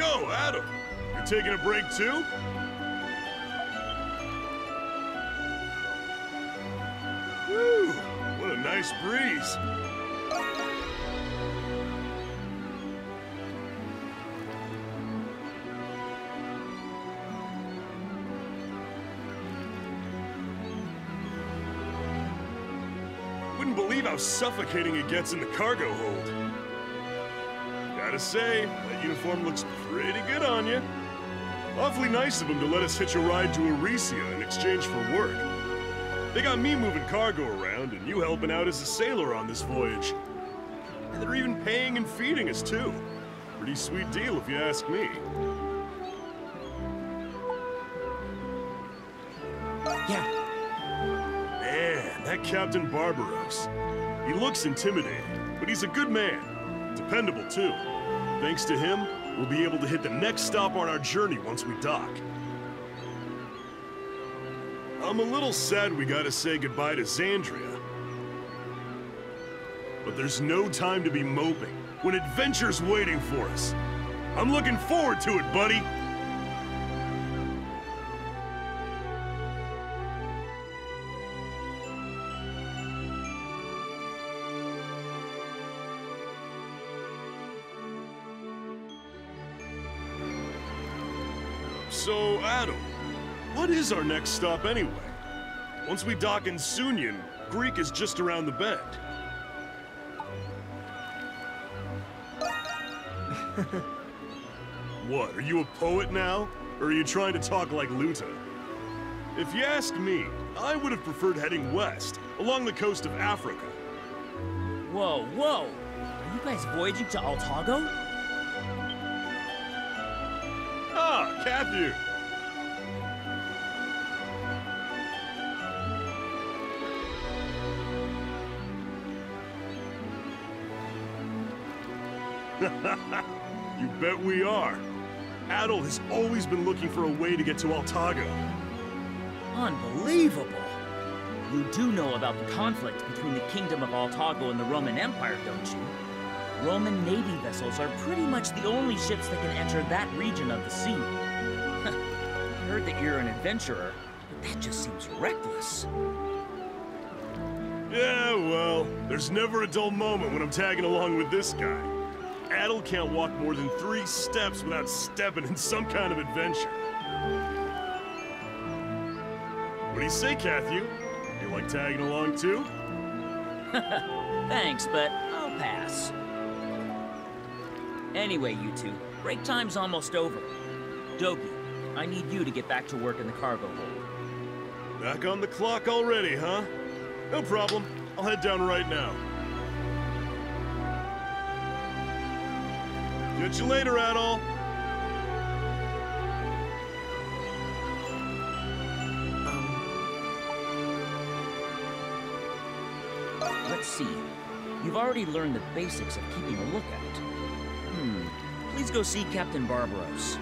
Yo, Adol! You're taking a break too? Woo! What a nice breeze. Wouldn't believe how suffocating it gets in the cargo hold. Gotta say, that uniform looks pretty good on you. Awfully nice of them to let us hitch a ride to Eresia in exchange for work. They got me moving cargo around and you helping out as a sailor on this voyage. And they're even paying and feeding us too. Pretty sweet deal if you ask me. Yeah, Man, that Captain Barbaros. He looks intimidating, but he's a good man. Dependable, too. Thanks to him, we'll be able to hit the next stop on our journey once we dock. I'm a little sad we gotta say goodbye to Xandria. But there's no time to be moping when adventure's waiting for us. I'm looking forward to it, buddy! So, Adol, what is our next stop anyway? Once we dock in Sunyan, Greek is just around the bend. what, are you a poet now? Or are you trying to talk like Luta? If you ask me, I would have preferred heading west, along the coast of Africa. whoa, whoa! Are you guys voyaging to Altago? Ah, Cathew! you bet we are. Adol has always been looking for a way to get to Altago. Unbelievable! You do know about the conflict between the Kingdom of Altago and the Roman Empire, don't you? Roman navy vessels are pretty much the only ships that can enter that region of the sea. I heard that you're an adventurer, but that just seems reckless. Yeah, well, there's never a dull moment when I'm tagging along with this guy. Adol can't walk more than three steps without stepping in some kind of adventure. What do you say, Cathew? You like tagging along too? Thanks, but I'll pass. Anyway, you two, break time's almost over. Dogi, I need you to get back to work in the cargo hold. Back on the clock already, huh? No problem. I'll head down right now. Catch you later, Adol. Let's see. You've already learned the basics of keeping a lookout. Hmm. Please go see Captain Barbaros.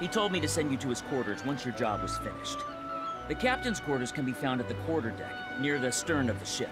He told me to send you to his quarters once your job was finished. The captain's quarters can be found at the quarter deck, near the stern of the ship.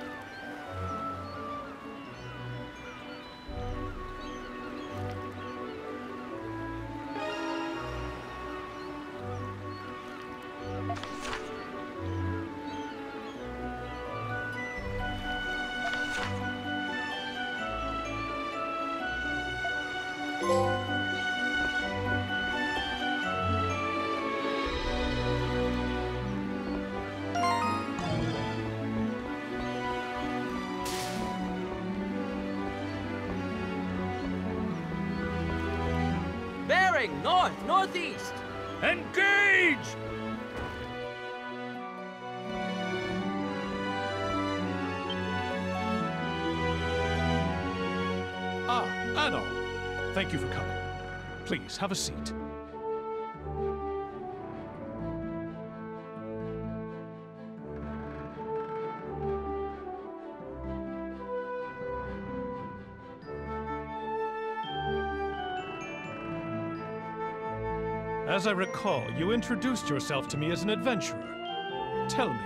As I recall, you introduced yourself to me as an adventurer. Tell me,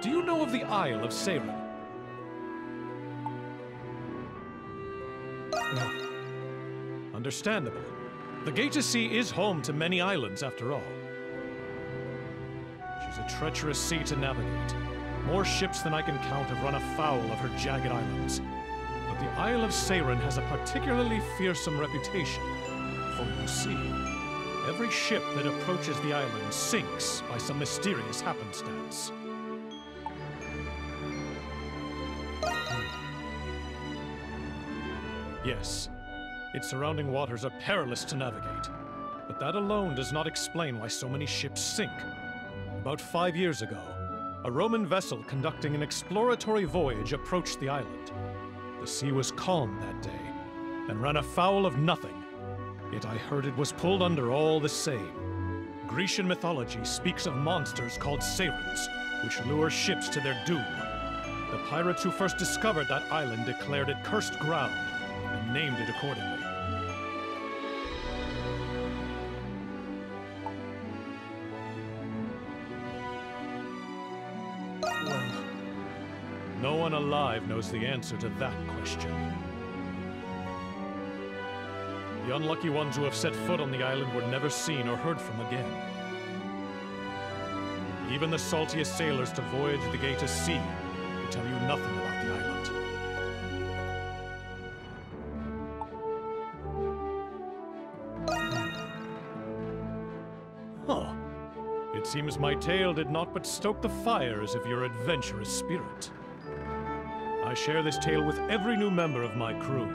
do you know of the Isle of Seiren? No. Understandable. The Gate to Sea is home to many islands, after all. She's a treacherous sea to navigate. More ships than I can count have run afoul of her jagged islands. But the Isle of Seiren has a particularly fearsome reputation. For you see, every ship that approaches the island sinks by some mysterious happenstance. Yes, its surrounding waters are perilous to navigate. But that alone does not explain why so many ships sink. About five years ago, a Roman vessel conducting an exploratory voyage approached the island. The sea was calm that day, and ran afoul of nothing. Yet I heard it was pulled under all the same. Grecian mythology speaks of monsters called Sirens, which lure ships to their doom. The pirates who first discovered that island declared it cursed ground, and named it accordingly. Well, no one alive knows the answer to that question. The unlucky ones who have set foot on the island were never seen or heard from again. Even the saltiest sailors to voyage the gate of sea can tell you nothing about the island. Huh. It seems my tale did not but stoke the fires of your adventurous spirit. I share this tale with every new member of my crew.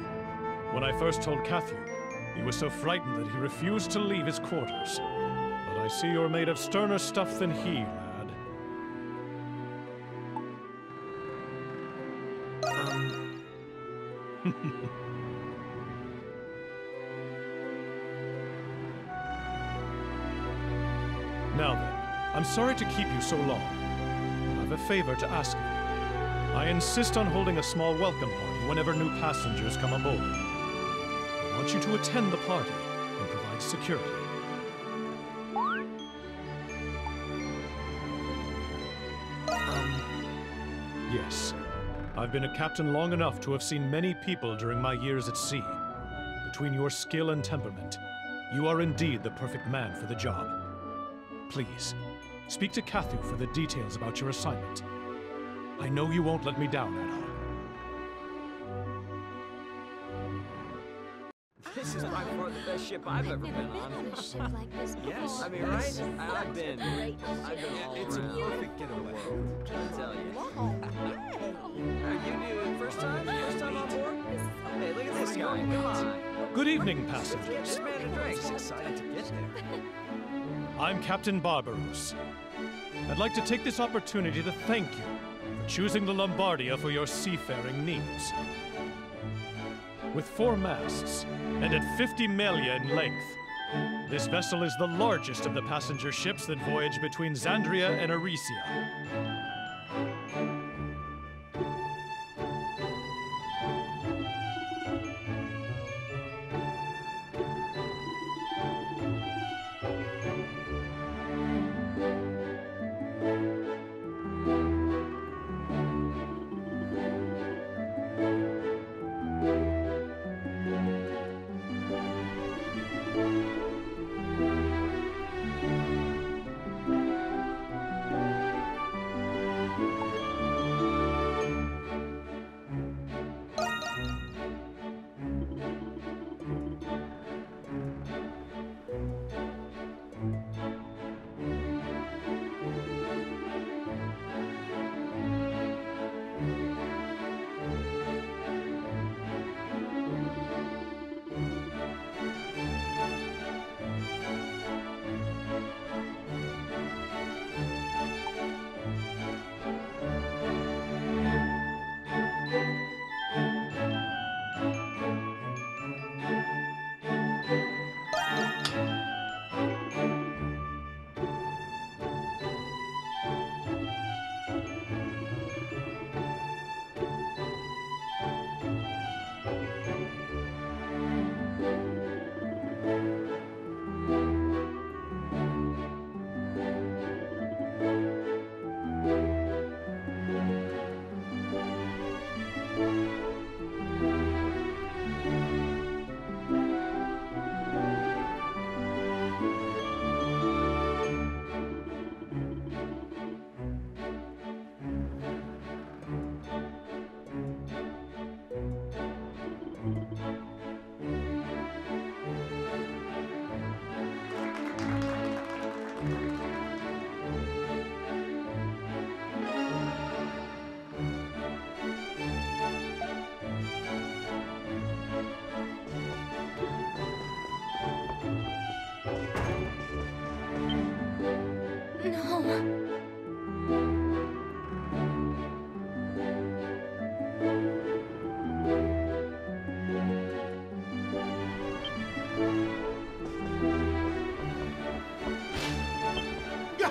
When I first told Cathu, he was so frightened that he refused to leave his quarters. But I see you're made of sterner stuff than he, lad. Um. Now then, I'm sorry to keep you so long. but I've a favor to ask of you. I insist on holding a small welcome party whenever new passengers come aboard. I want you to attend the party and provide security. Um, yes. I've been a captain long enough to have seen many people during my years at sea. Between your skill and temperament, you are indeed the perfect man for the job. Please, speak to Cathu for the details about your assignment. I know you won't let me down, Adol. This is by far the best ship I've ever been on. on a ship like this Yes, I mean, right? I- I've been, I've been ship. all It's a perfect getaway. Can I tell you? Wow. Are you new? First time? First time on board? Hey, look at this guy. Oh Come on. Good evening, passengers. this man a drink. Excited to get there. I'm Captain Barbaros. I'd like to take this opportunity to thank you for choosing the Lombardia for your seafaring needs. With four masts and at 50 melia in length, this vessel is the largest of the passenger ships that voyage between Xandria and Eresia.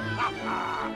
Ha ha ha!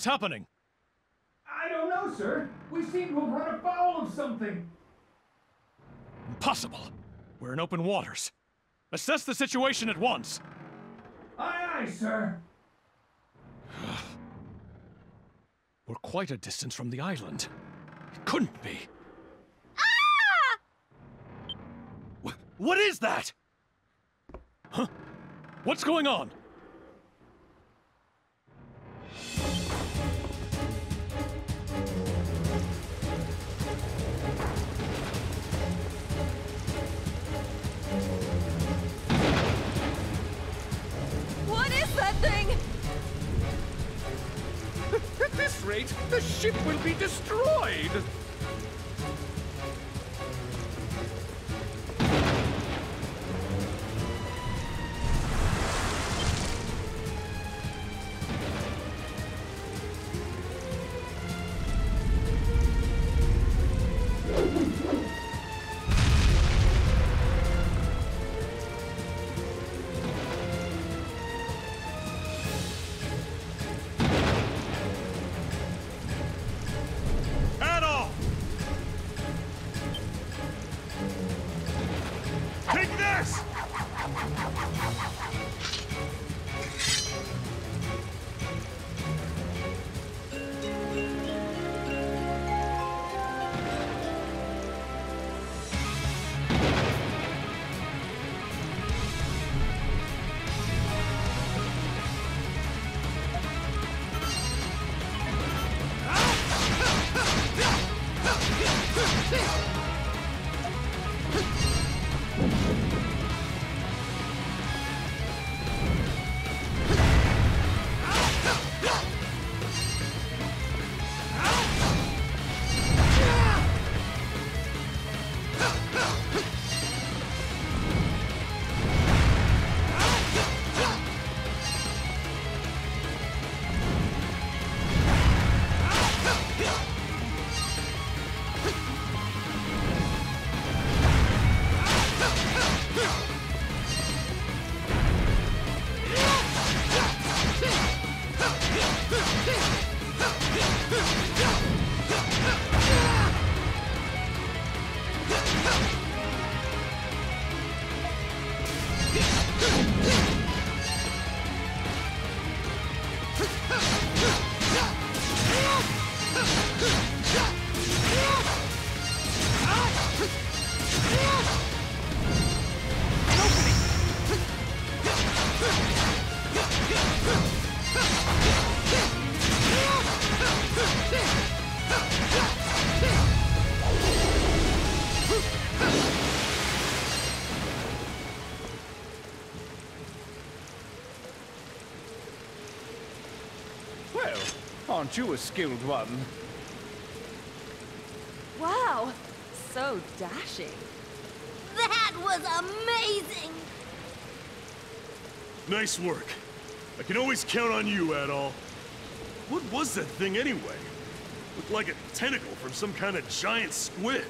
What's happening? I don't know, sir. We seem to have run afoul of something. Impossible. We're in open waters. Assess the situation at once. Aye, aye, sir. We're quite a distance from the island. It couldn't be. Ah! Wh- what is that? Huh? What's going on? The ship will be destroyed. Aren't you a skilled one? Wow, so dashing. That was amazing! Nice work. I can always count on you, Adol. What was that thing anyway? Looked like a tentacle from some kind of giant squid.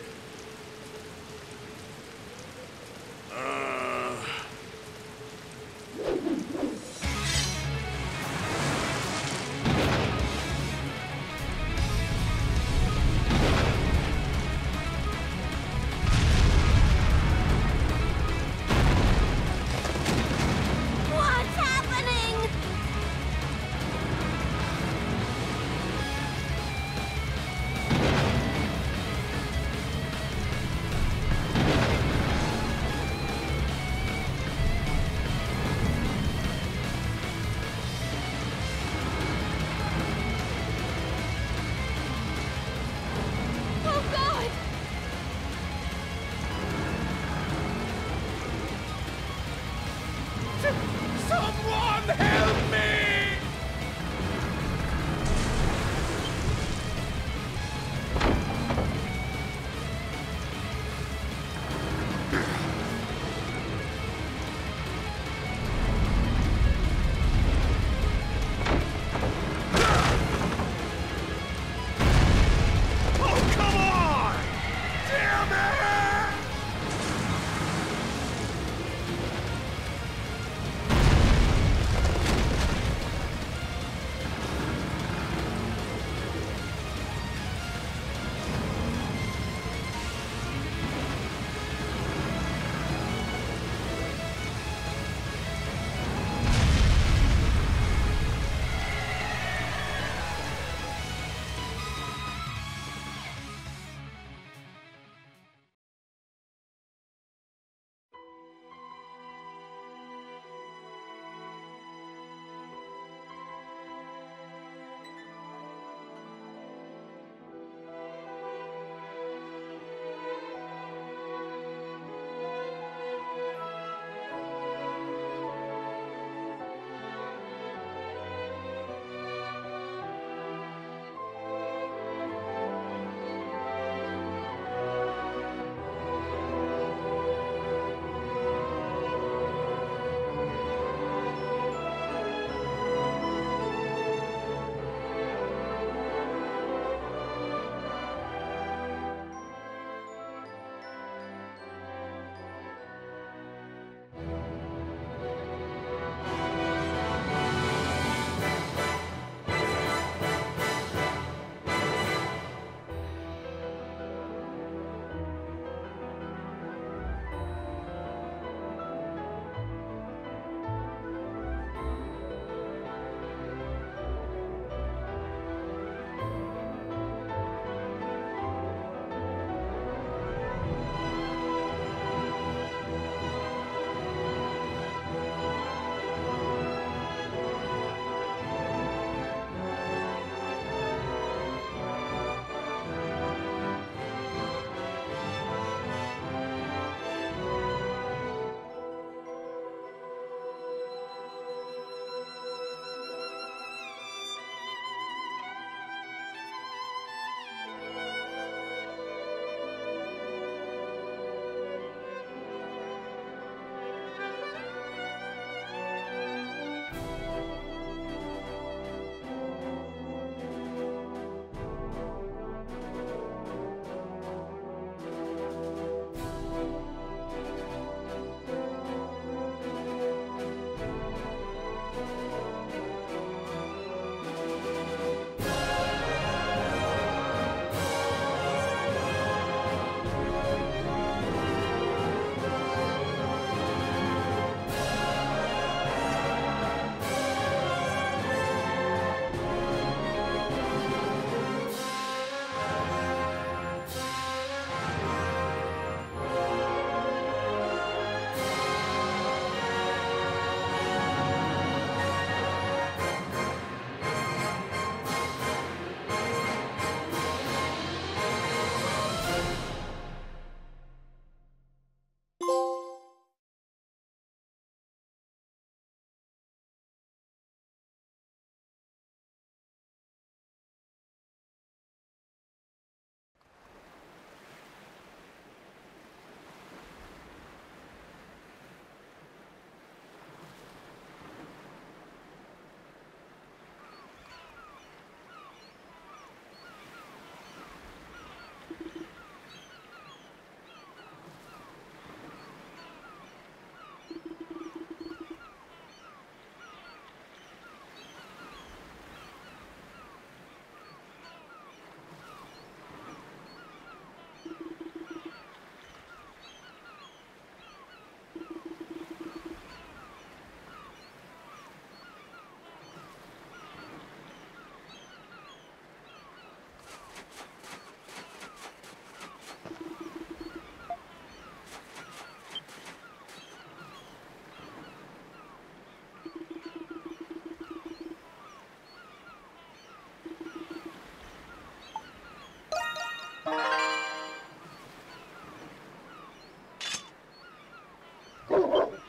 Oh,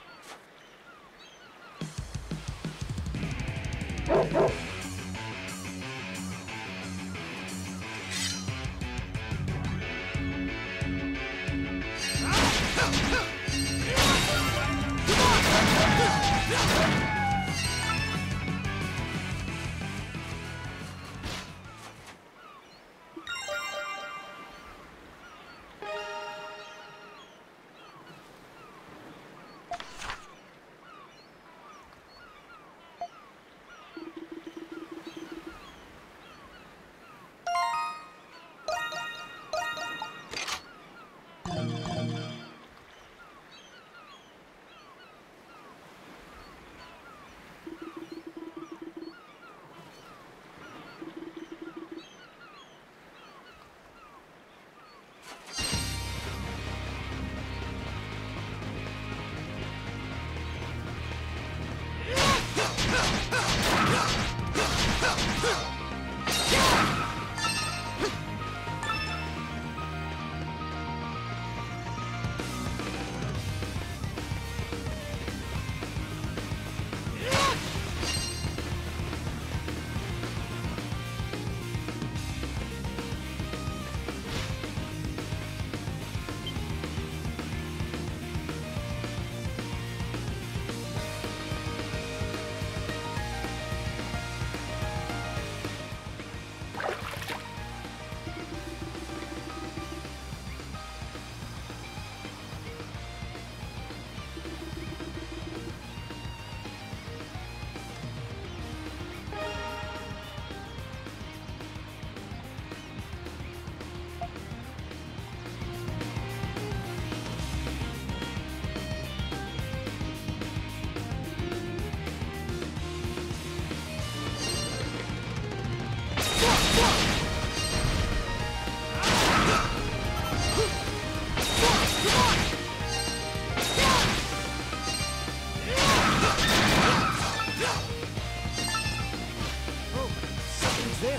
ぜよ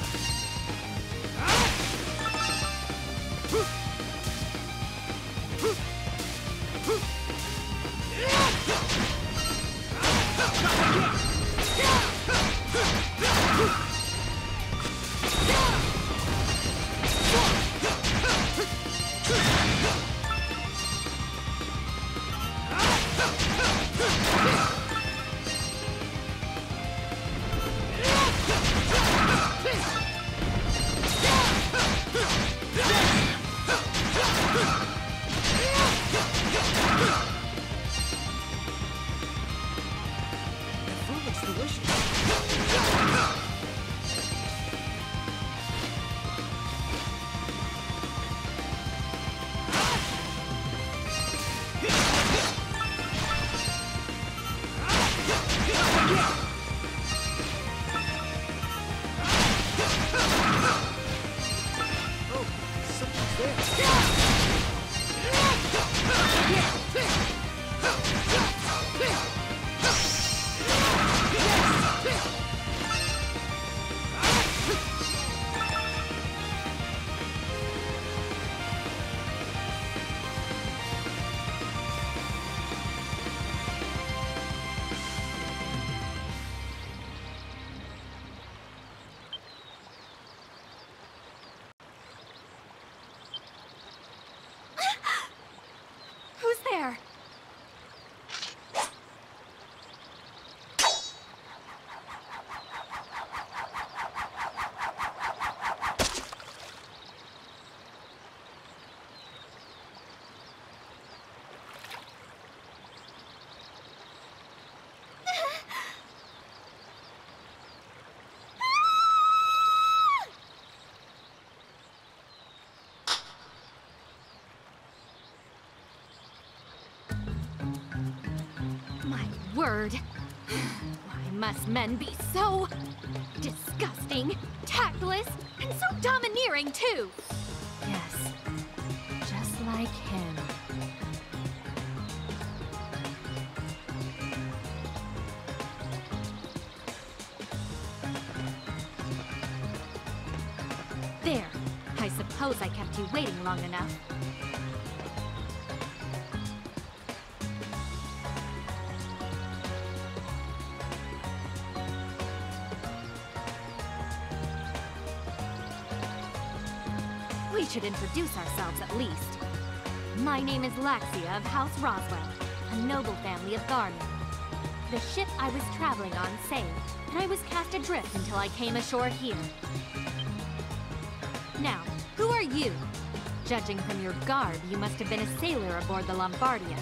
Who's word. Why must men be so disgusting, tactless, and so domineering, too? Yes, just like him. There. I suppose I kept you waiting long enough. Should introduce ourselves at least. My name is Laxia of House Rothwell, a noble family of Garmin. The ship I was traveling on sailed, and I was cast adrift until I came ashore here. Now, who are you? Judging from your garb, you must have been a sailor aboard the Lombardia.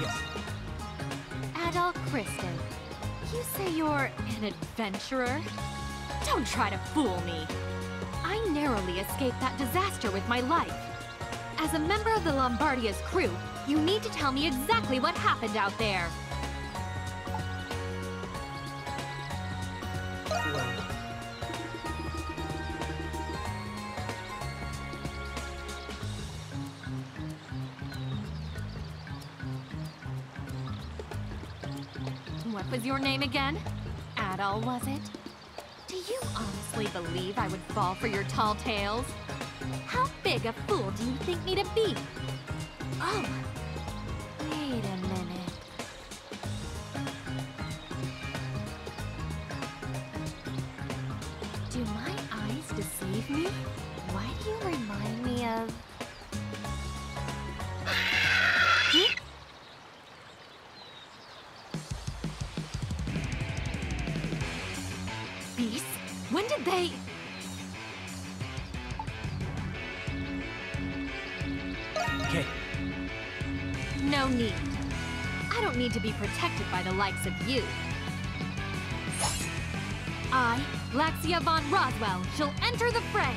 Yes. Adol Christin. You say you're an adventurer? Don't try to fool me. I narrowly escaped that disaster with my life. As a member of the Lombardia's crew, you need to tell me exactly what happened out there. Your name again? Adol, was it? Do you honestly believe I would fall for your tall tales? How big a fool do you think me to be? Oh, likes of you. I, Laxia von Rothwell, shall enter the fray.